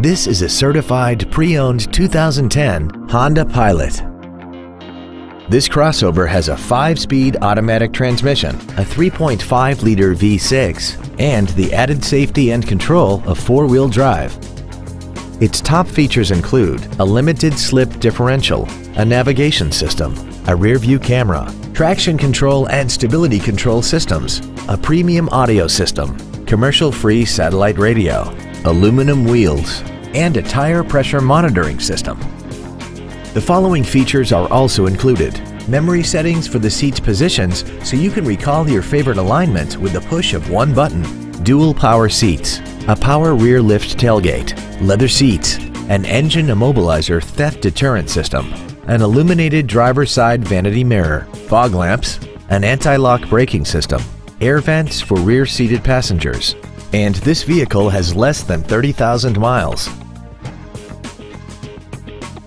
This is a certified pre-owned 2010 Honda Pilot. This crossover has a 5-speed automatic transmission, a 3.5-liter V6, and the added safety and control of four-wheel drive. Its top features include a limited slip differential, a navigation system, a rear-view camera, traction control and stability control systems, a premium audio system, commercial-free satellite radio, aluminum wheels, and a tire pressure monitoring system. The following features are also included. Memory settings for the seat's positions so you can recall your favorite alignment with the push of one button. Dual power seats, a power rear lift tailgate, leather seats, an engine immobilizer theft deterrent system, an illuminated driver's side vanity mirror, fog lamps, an anti-lock braking system, air vents for rear-seated passengers, and this vehicle has less than 30,000 miles.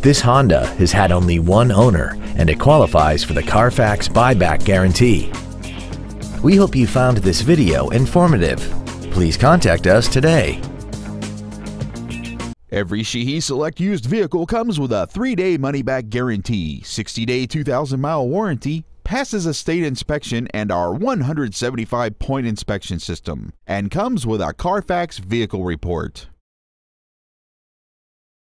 This Honda has had only one owner and it qualifies for the Carfax buyback guarantee. We hope you found this video informative. Please contact us today. Every Sheehy Select used vehicle comes with a 3-day money-back guarantee, 60-day 2,000-mile warranty, passes a state inspection and our 175-point inspection system, and comes with a Carfax vehicle report.